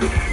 you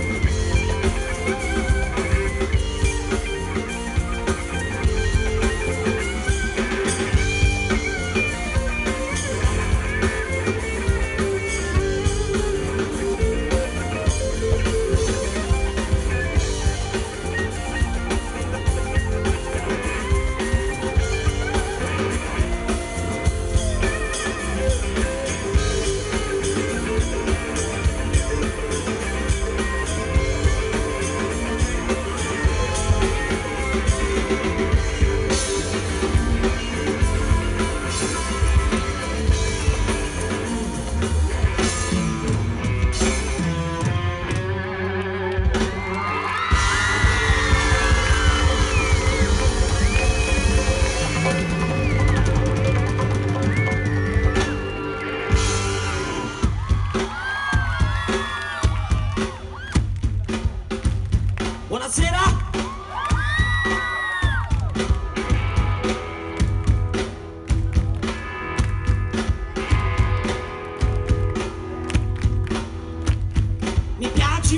Mi piaci